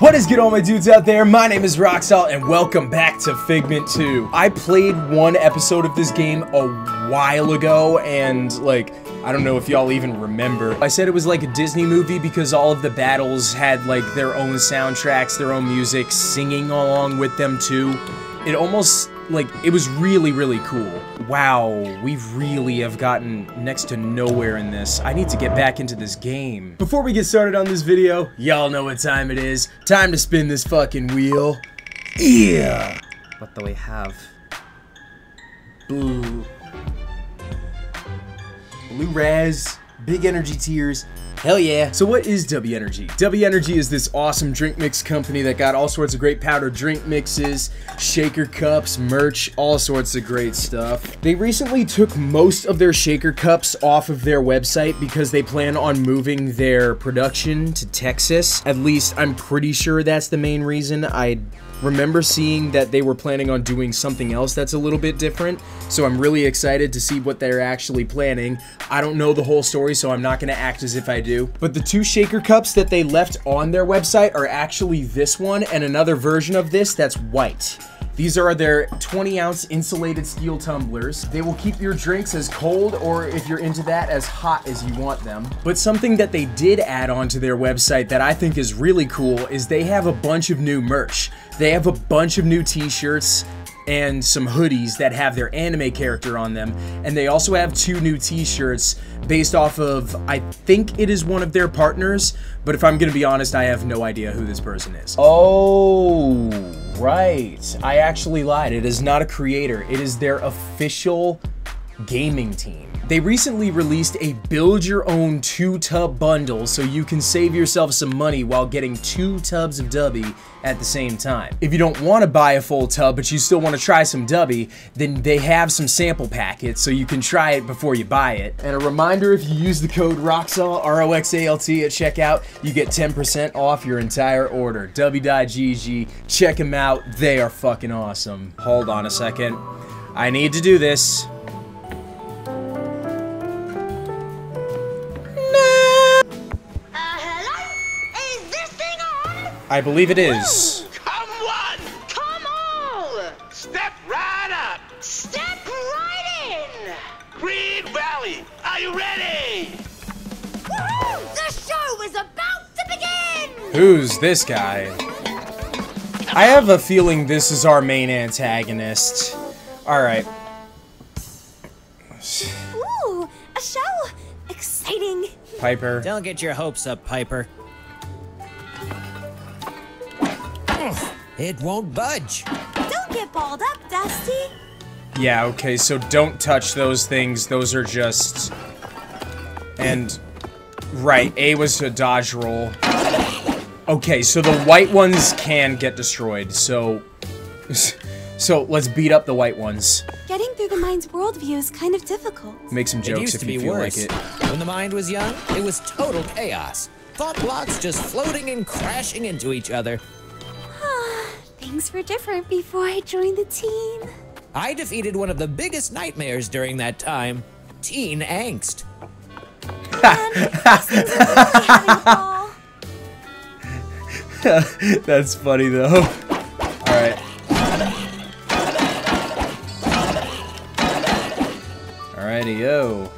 What is good all my dudes out there? My name is Roxalt and welcome back to Figment 2. I played one episode of this game a while ago and like, I don't know if y'all even remember. I said it was like a Disney movie because all of the battles had like their own soundtracks, their own music, singing along with them too. It almost like it was really really cool. Wow we really have gotten next to nowhere in this. I need to get back into this game. Before we get started on this video y'all know what time it is. Time to spin this fucking wheel. Yeah. What do we have? Blue. Blue raz big energy tears Hell yeah. So what is Dubby Energy? Dubby Energy is this awesome drink mix company that got all sorts of great powder drink mixes, shaker cups, merch, all sorts of great stuff. They recently took most of their shaker cups off of their website because they plan on moving their production to Texas. At least I'm pretty sure that's the main reason. I remember seeing that they were planning on doing something else that's a little bit different, so I'm really excited to see what they're actually planning. I don't know the whole story, so I'm not to act as if I do. But the two shaker cups that they left on their website are actually this one and another version of this that's white. These are their 20 ounce insulated steel tumblers. They will keep your drinks as cold or if you're into that as hot as you want them. But something that they did add onto their website that I think is really cool is they have a bunch of new merch. They have a bunch of new t-shirts and some hoodies that have their anime character on them. And they also have two new t-shirts based off of, I think it is one of their partners, but if I'm gonna be honest, I have no idea who this person is. Oh, right. I actually lied. It is not a creator. It is their official gaming team. They recently released a build your own two tub bundle so you can save yourself some money while getting two tubs of Dubby at the same time. If you don't want to buy a full tub but you still want to try some Dubby, then they have some sample packets so you can try it before you buy it. And a reminder, if you use the code ROXALT, R-O-X-A-L-T at checkout, you get 10% off your entire order. Dubby.gg, check them out, they are fucking awesome. Hold on a second. I need to do this. I believe it is. Come one! Come all! Step right up! Step right in! Creed Valley, are you ready? The show is about to begin! Who's this guy? I have a feeling this is our main antagonist. Alright. Ooh, a show! Exciting! Piper. Don't get your hopes up, Piper. It won't budge. Don't get balled up, Dusty! Yeah, okay, so don't touch those things. Those are just... And... Right, A was a dodge roll. Okay, so the white ones can get destroyed, so... So, let's beat up the white ones. Getting through the mind's worldview is kind of difficult. Make some jokes if you feel worse. like it. When the mind was young, it was total chaos. Thought blocks just floating and crashing into each other. Things were different before I joined the team. I defeated one of the biggest nightmares during that time teen angst. Ball. That's funny, though. Alright. Alrighty, yo.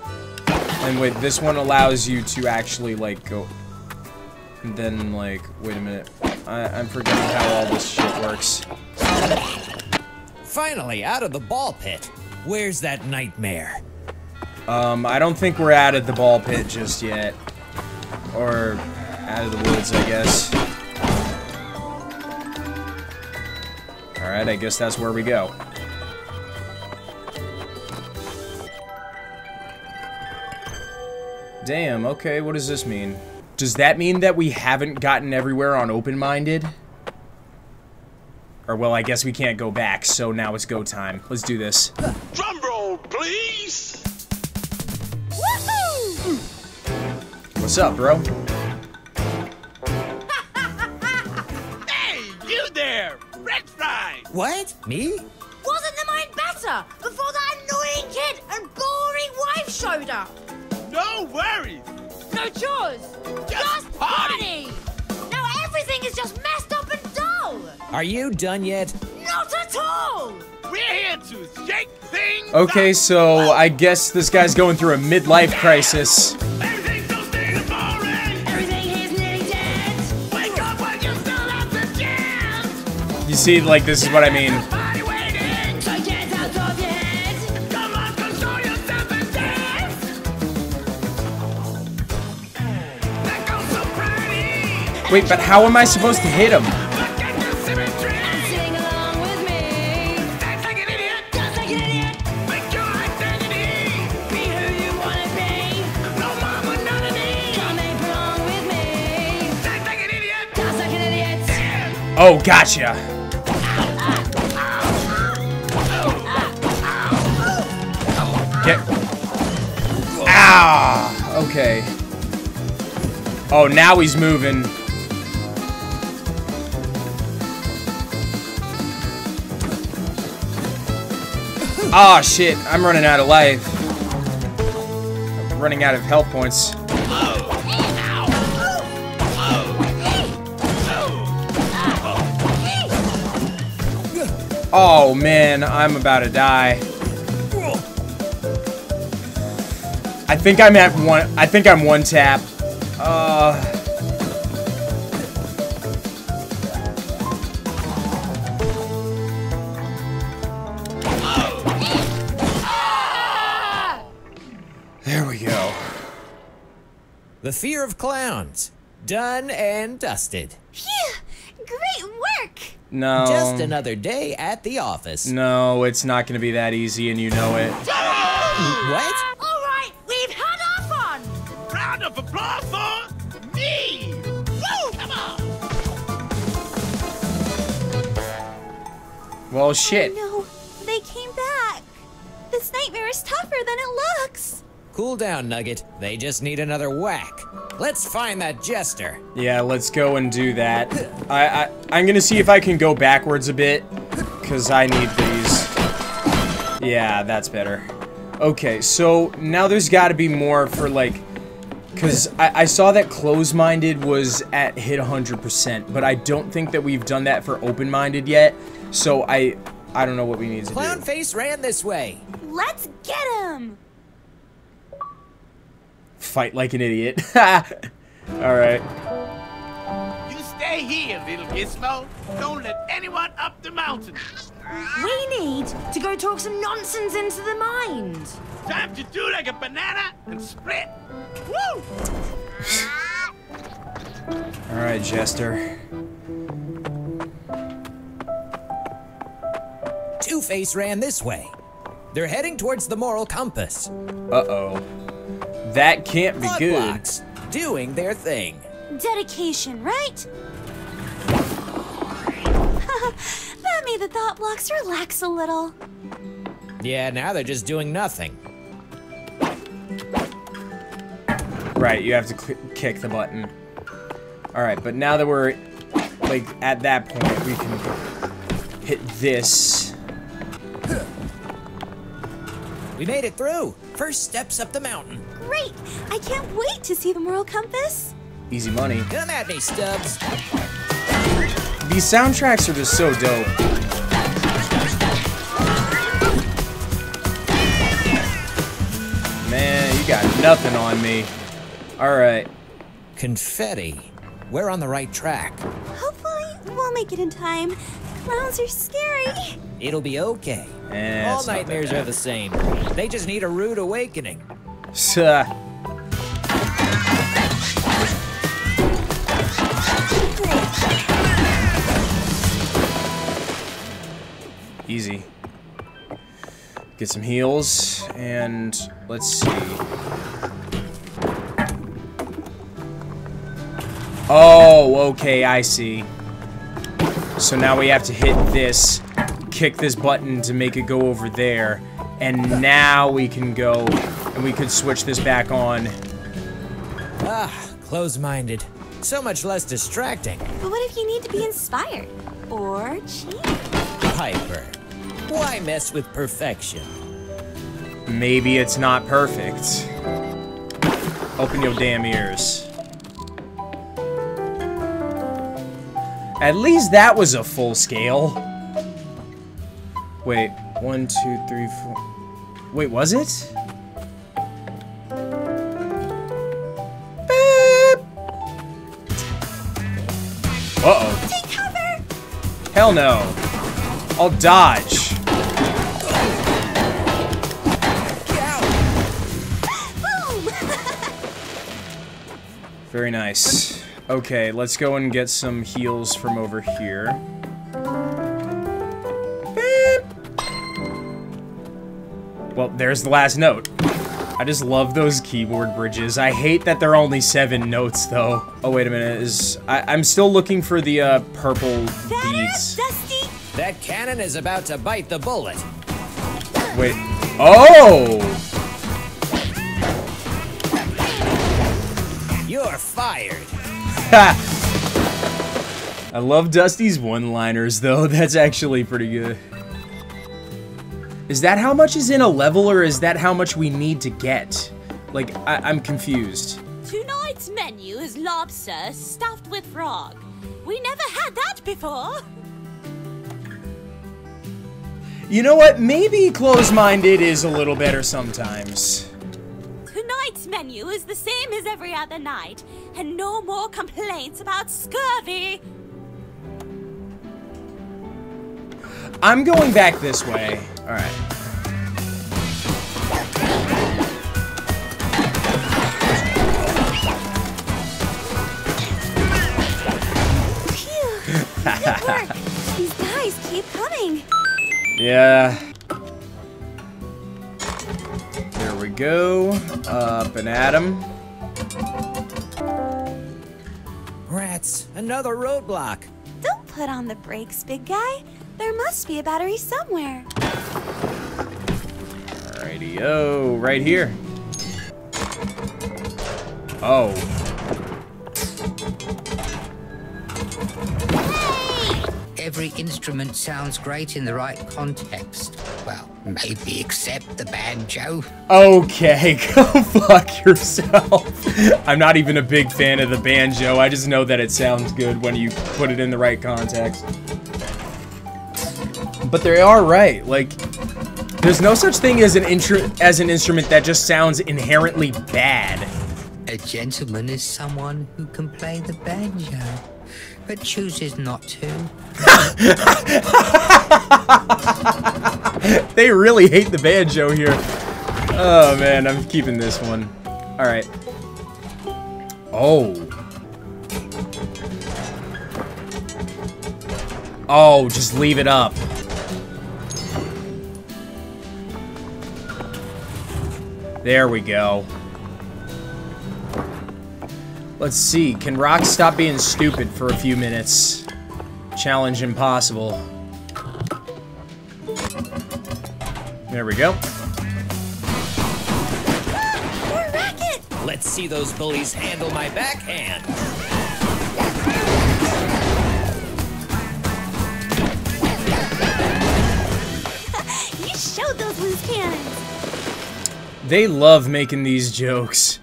And wait, this one allows you to actually, like, go... And then, like, wait a minute. I I'm forgetting how all this shit works. Finally, out of the ball pit. Where's that nightmare? Um, I don't think we're out of the ball pit just yet. Or out of the woods, I guess. Alright, I guess that's where we go. Damn, okay, what does this mean? Does that mean that we haven't gotten everywhere on open-minded? Or, well, I guess we can't go back, so now it's go time. Let's do this. Drum roll, please! Woohoo! What's up, bro? Hey, you there! French fries! What? Me? No chores! Just party! Now everything is just messed up and dull. Are you done yet? Not at all! We're here to shake things Okay, up. so I guess this guy's going through a midlife crisis. Everything's so still boring. Everything here's nearly dead. Wake up when you still have the chance. You see, like, this is what I mean. Me. but how am I supposed to hit him? Oh, gotcha. Get. Ah. Okay. Oh, now he's moving. Oh shit! I'm running out of life. I'm running out of health points. Oh man, I'm about to die. I think I'm at one. I think I'm one tap. Uh. The fear of clowns. Done and dusted. Phew! Great work! No. Just another day at the office. No, it's not gonna be that easy, and you know it. What? Alright, we've had our fun! Round of applause for me. Woo! Come on. Well, shit. No, they came back. This nightmare is tougher than it looks. Cool down, Nugget. They just need another whack. Let's find that jester. Yeah, let's go and do that. I, I I'm gonna see if I can go backwards a bit, cause I need these. Yeah, that's better. Okay, so now there's got to be more for like, cause I, I saw that close-minded was at hit 100%, but I don't think that we've done that for open-minded yet. So I I don't know what we need to do. Clownface ran this way. Let's get him. Fight like an idiot. All right. You stay here, little Gizmo. Don't let anyone up the mountain. We need to go talk some nonsense into the mind. Time to do like a banana and split. Woo! All right, Jester. Two Face ran this way. They're heading towards the moral compass. Uh-oh. That can't be good. blocks, doing their thing. Dedication, right? that made the thought blocks relax a little. Yeah, now they're just doing nothing. Right, you have to kick the button. Alright, but now that we're, like, at that point, we can hit this. We made it through. First steps up the mountain. Great! I can't wait to see the moral compass. Easy money. Come at me, Stubbs. These soundtracks are just so dope. Man, you got nothing on me. Alright. Confetti. We're on the right track. Hopefully, we'll make it in time. Clowns are scary. It'll be okay. Eh, All it's not that nightmares are the same. They just need a rude awakening. Suh. Easy. Get some heals, and let's see. Oh, okay, I see. So now we have to hit this, kick this button to make it go over there, and now we can go, and we could switch this back on. Ah, close-minded. So much less distracting. But what if you need to be inspired? Or cheap? Piper. Why mess with perfection? Maybe it's not perfect. Open your damn ears. At least that was a full scale. Wait, one, two, three, four. Wait, was it? Hell no. I'll dodge. Very nice. Okay, let's go and get some heals from over here. Beep. Well, there's the last note. I just love those keyboard bridges. I hate that they're only seven notes, though. Oh, wait a minute. Is I, I'm still looking for the uh, purple beads. Dusty! That cannon is about to bite the bullet. Wait. Oh! You're fired. Ha! I love Dusty's one-liners, though. That's actually pretty good. Is that how much is in a level, or is that how much we need to get? Like, I I'm confused. Tonight's menu is lobster stuffed with frog. We never had that before. You know what? Maybe close-minded is a little better sometimes. Tonight's menu is the same as every other night, and no more complaints about scurvy. I'm going back this way. Alright. Phew! Good work! These guys keep coming! Yeah. There we go. Up and at 'em. Rats, another roadblock. Don't put on the brakes, big guy. There must be a battery somewhere. Alrighty-o, right here. Oh. Every instrument sounds great in the right context. Well, maybe except the banjo. Okay, go fuck yourself. I'm not even a big fan of the banjo. I just know that it sounds good when you put it in the right context. But they are right. Like, there's no such thing as an as an instrument that just sounds inherently bad. A gentleman is someone who can play the banjo, but chooses not to. They really hate the banjo here. Oh man, I'm keeping this one. All right. Oh. Oh, just leave it up. There we go. Let's see. Can Rock stop being stupid for a few minutes? Challenge impossible. There we go. Let's see those bullies handle my backhand. You showed those loose cannons! They love making these jokes.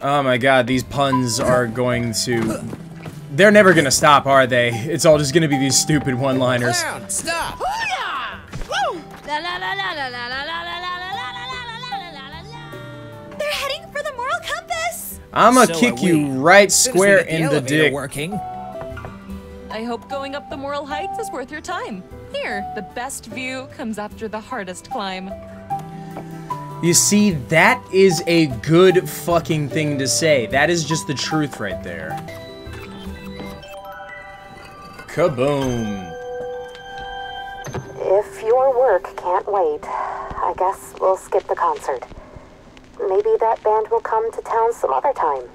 Oh my god, these puns are going to... They're never gonna stop, are they? It's all just gonna be these stupid one-liners. Stop! They're heading for the moral compass! I'ma so kick you right square in the, the dick. Working. I hope going up the moral heights is worth your time. Here, the best view comes after the hardest climb. You see, that is a good fucking thing to say. That is just the truth right there. Kaboom. If your work can't wait, I guess we'll skip the concert. Maybe that band will come to town some other time.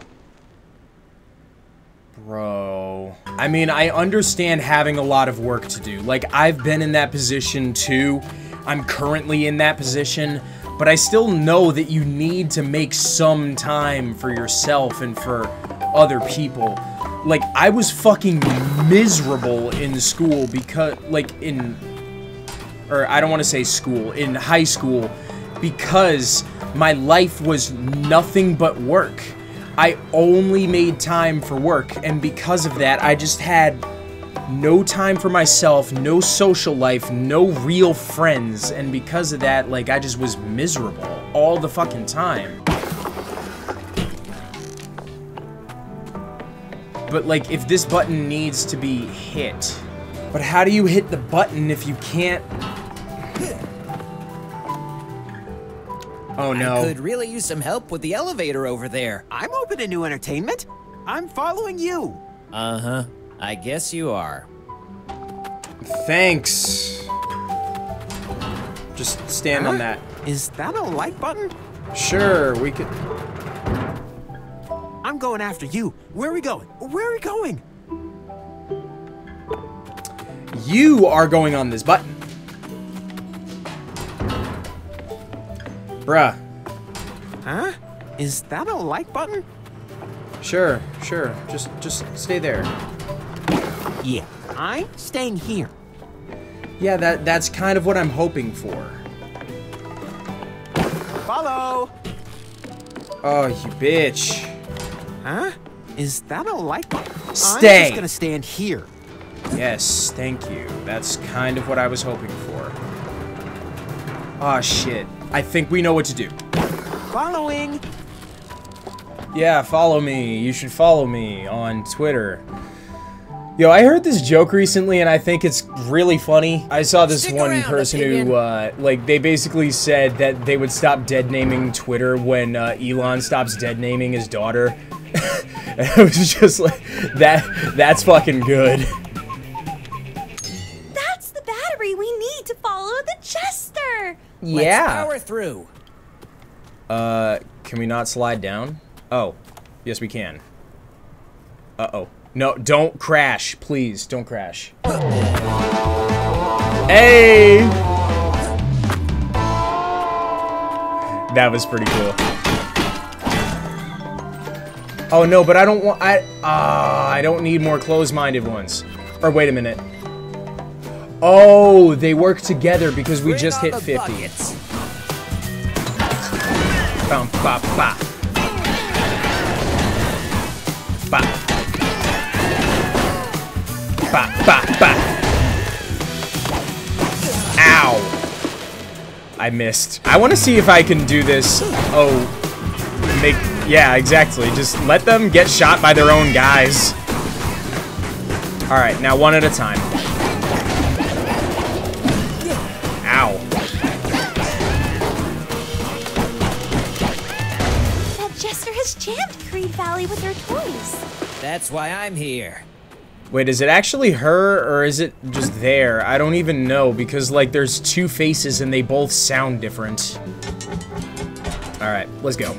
Bro. I mean, I understand having a lot of work to do. Like, I've been in that position too. I'm currently in that position. But I still know that you need to make some time for yourself and for other people. Like, I was fucking miserable in school because, like, in. Or I don't want to say school, in high school, because my life was nothing but work. I only made time for work, and because of that, I just had no time for myself, no social life, no real friends, and because of that, like, I just was miserable all the fucking time. But, like, if this button needs to be hit, but how do you hit the button if you can't... Oh no. I could really use some help with the elevator over there. I'm open to new entertainment. I'm following you. Uh-huh. I guess you are. Thanks. Just stand Huh? on that. Is that a like button? Sure, we could... I'm going after you. Where are we going? Where are we going? You are going on this button. Bruh. Huh? Is that a like button? Sure, sure. Just just stay there. I'm staying here. Yeah, that that's kind of what I'm hoping for. Follow. Oh, you bitch. Huh? Is that a like button? I'm just gonna stand here. Yes, thank you. That's kind of what I was hoping for. Oh shit. I think we know what to do. Following. Yeah, follow me. You should follow me on Twitter. Yo, I heard this joke recently and I think it's really funny. I saw this Stick one around, person opinion. who, uh, like, they basically said that they would stop dead naming Twitter when uh, Elon stops dead naming his daughter. and it was just like, that, that's fucking good. That's the battery we need to follow the Jester. Let's power through. Uh, can we not slide down? Oh, yes we can. Uh-oh. No, don't crash, please. Don't crash. Hey! That was pretty cool. Oh no, but I don't want I ah I don't need more closed-minded ones. Or wait a minute. Oh, they work together because we Bring just hit 50. buckets. Bum, ba. Ba. Ow. I missed. I want to see if I can do this. Oh, make, yeah, exactly. Just let them get shot by their own guys. All right, now one at a time. Ow. That Jester has jammed Creed Valley with her toys. That's why I'm here. Wait, is it actually her or is it just there? I don't even know because like there's two faces and they both sound different. All right, let's go.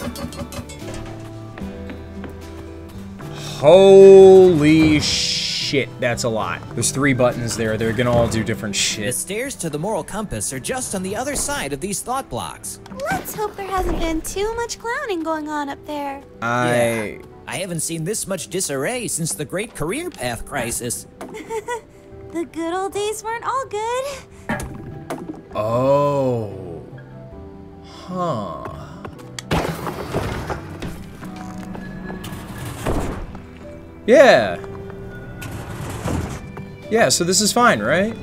Holy shit, that's a lot. There's three buttons there. They're gonna all do different shit. The stairs to the moral compass are just on the other side of these thought blocks. Let's hope there hasn't been too much clowning going on up there. I I haven't seen this much disarray since the Great Career Path Crisis. The good old days weren't all good. Oh. Huh. Yeah. Yeah, so this is fine, right?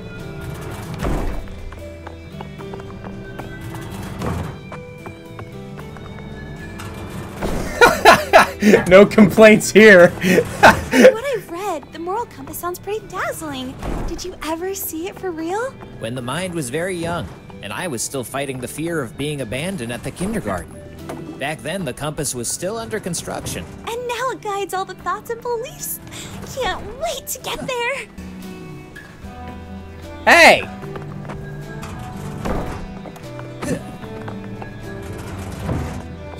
no complaints here. what I've read, the moral compass sounds pretty dazzling. Did you ever see it for real? When the mind was very young, and I was still fighting the fear of being abandoned at the kindergarten. Back then, the compass was still under construction. And now it guides all the thoughts and beliefs. Can't wait to get there. Hey!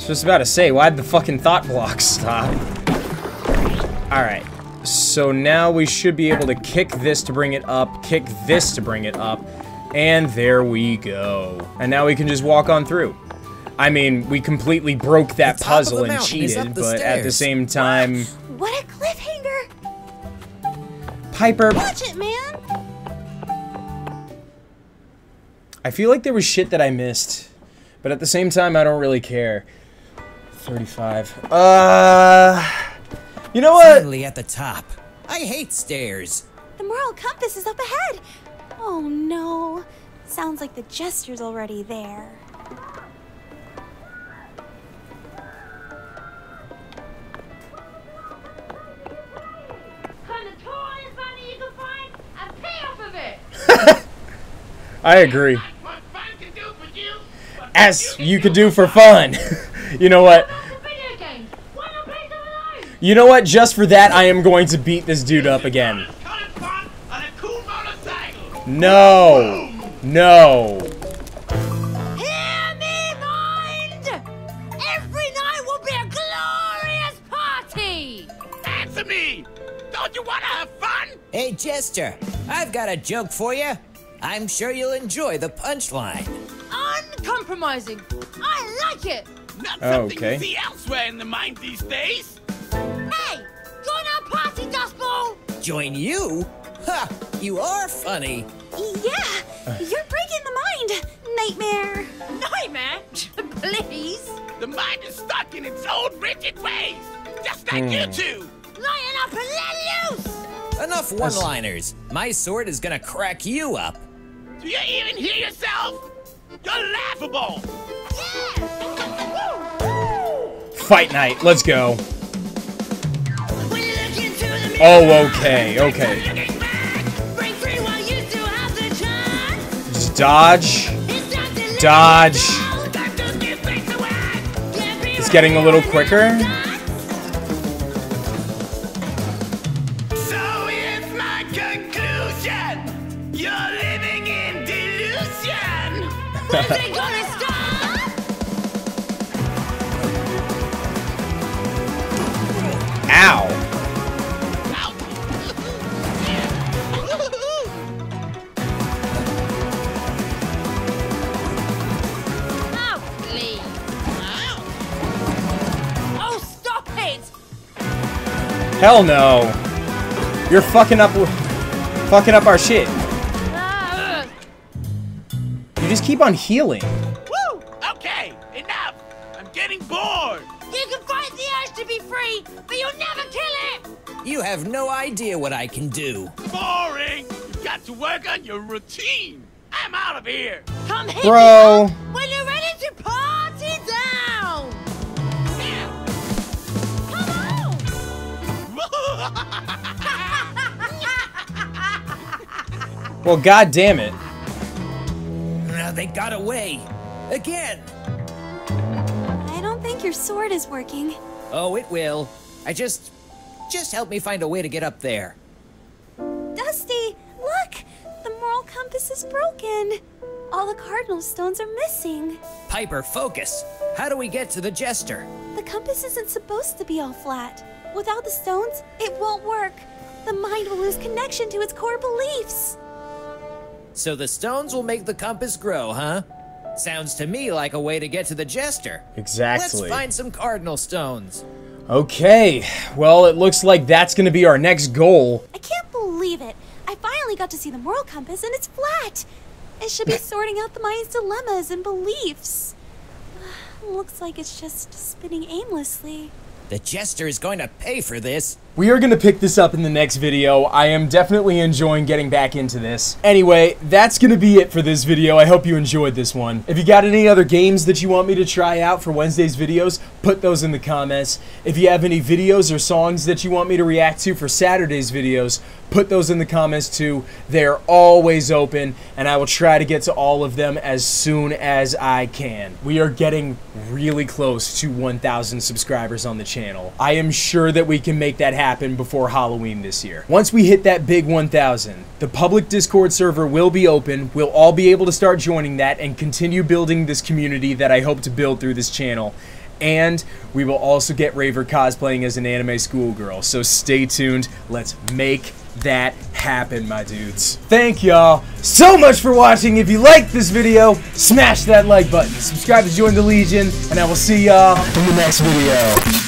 Just about to say, why'd the fucking thought block stop? Alright, so now we should be able to kick this to bring it up, kick this to bring it up, and there we go. And now we can just walk on through. I mean, we completely broke that The top of the puzzle and cheated, up the but at the same time, What a cliffhanger. Piper, Watch it, man. I feel like there was shit that I missed, but at the same time, I don't really care. 35. Uh, you know what? Finally at the top. I hate stairs. The moral compass is up ahead. Oh no. Sounds like the jester's already there. Kind of tallest money you can find and pay off of it. I agree. What fun can do for you? What As you could do for fun. you know what? Back to video games. Why not play some of those? You know what? Just for that, I am going to beat this dude up again. Colored fun on a cool motorcycle. No. No. Hear me mind! Every night will be a glorious party! Answer me. Don't you want to have fun? Hey, Jester, I've got a joke for you. I'm sure you'll enjoy the punchline. Uncompromising. I like it. Not oh, something Okay. you see elsewhere in the mind these days. Hey, join our party, Dustball. Join you? Ha! You are funny. Yeah, you're breaking the mind, Nightmare. Nightmare. Please. The mind is stuck in its old rigid ways. Just like you hmm. two. Lighten up and let loose. Enough one-liners. My sword is gonna crack you up. Do you even hear yourself? You're laughable. Fight night. Let's go. When you look into the mirror, Oh, okay. Okay. looking back, break free while you still have the chance. Just dodge. It's time to let Dodge. go. Got those new face to whack. It's getting a little quicker. Hell no. You're fucking up. Fucking up our shit. You just keep on healing. Woo! Okay, enough. I'm getting bored. you can fight the urge to be free, but you'll never kill it! You have no idea what I can do. Boring. You've got to work on your routine. I'm out of here. Come here! Bro. Well, god damn it. They got away. Again. I don't think your sword is working. Oh, it will. I just... Just help me find a way to get up there. Dusty, look! The moral compass is broken. All the cardinal stones are missing. Piper, focus. How do we get to the Jester? The compass isn't supposed to be all flat. Without the stones, it won't work. The mind will lose connection to its core beliefs. So the stones will make the compass grow, huh? Sounds to me like a way to get to the Jester. Exactly. Let's find some cardinal stones. Okay. Well, it looks like that's gonna be our next goal. I can't believe it. I finally got to see the moral compass and it's flat. It should be sorting out the mind's dilemmas and beliefs. Looks like it's just spinning aimlessly. The Jester is going to pay for this. We are going to pick this up in the next video. I am definitely enjoying getting back into this. Anyway, that's going to be it for this video. I hope you enjoyed this one. If you got any other games that you want me to try out for Wednesday's videos, put those in the comments. If you have any videos or songs that you want me to react to for Saturday's videos, put those in the comments too. They're always open, and I will try to get to all of them as soon as I can. We are getting really close to 1,000 subscribers on the channel. I am sure that we can make that happen before Halloween this year. Once we hit that big 1,000, the public Discord server will be open. We'll all be able to start joining that and continue building this community that I hope to build through this channel. And we will also get Raver cosplaying as an anime schoolgirl. So stay tuned. Let's make that happen, my dudes. Thank y'all so much for watching. If you liked this video, smash that like button. Subscribe to join the Legion, and I will see y'all in the next video.